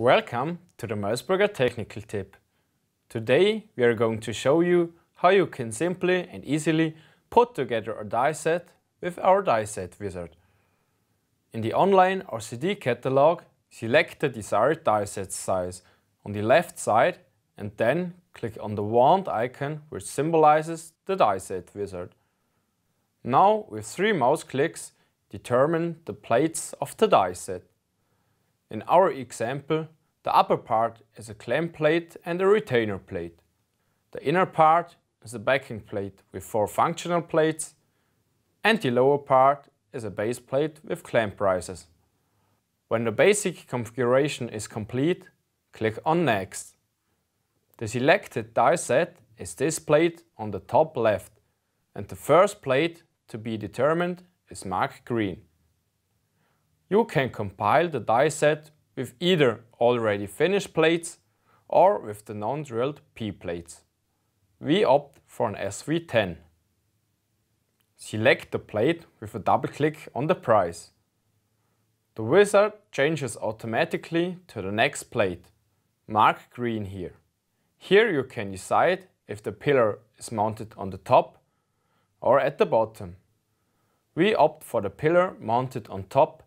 Welcome to the Meusburger Technical Tip. Today we are going to show you how you can simply and easily put together a die set with our die set wizard. In the online RCD catalog, select the desired die set size on the left side and then click on the wand icon which symbolizes the die set wizard. Now with three mouse clicks determine the plates of the die set. In our example, the upper part is a clamp plate and a retainer plate. The inner part is a backing plate with four functional plates and the lower part is a base plate with clamp rises. When the basic configuration is complete, click on Next. The selected die set is displayed on the top left and the first plate to be determined is marked green. You can compile the die set with either already finished plates or with the non-drilled P plates. We opt for an SV10. Select the plate with a double click on the price. The wizard changes automatically to the next plate. Mark green here. Here you can decide if the pillar is mounted on the top or at the bottom. We opt for the pillar mounted on top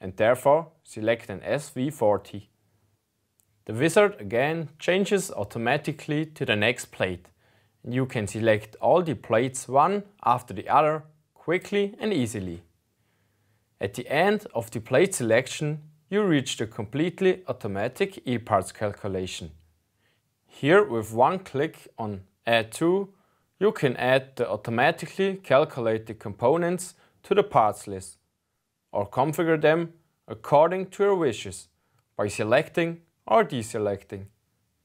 and therefore select an SV40. The wizard again changes automatically to the next plate and you can select all the plates one after the other quickly and easily. At the end of the plate selection you reach the completely automatic E-parts calculation. Here with one click on Add to, you can add the automatically calculated components to the parts list or configure them according to your wishes by selecting or deselecting.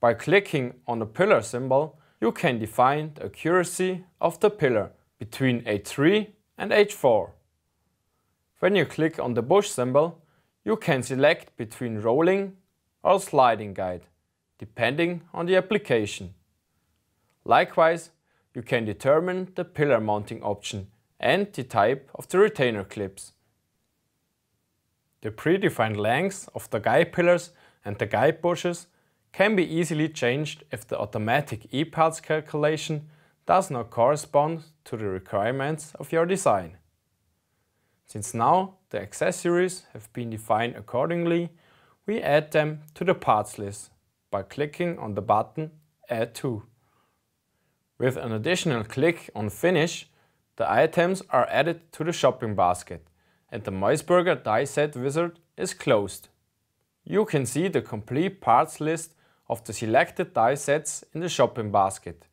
By clicking on the pillar symbol, you can define the accuracy of the pillar between H3 and H4. When you click on the bush symbol, you can select between rolling or sliding guide, depending on the application. Likewise, you can determine the pillar mounting option and the type of the retainer clips. The predefined lengths of the guide pillars and the guide bushes can be easily changed if the automatic E-parts calculation does not correspond to the requirements of your design. Since now the accessories have been defined accordingly, we add them to the parts list by clicking on the button Add to. With an additional click on Finish, the items are added to the shopping basket and the Meusburger die set wizard is closed. You can see the complete parts list of the selected die sets in the shopping basket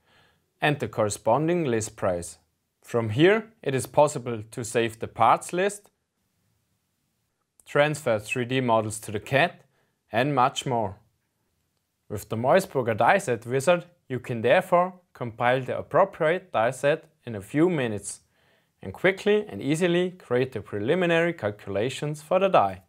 and the corresponding list price. From here it is possible to save the parts list, transfer 3D models to the CAD and much more. With the Meusburger die set wizard you can therefore compile the appropriate die set in a few minutes and quickly and easily create the preliminary calculations for the die.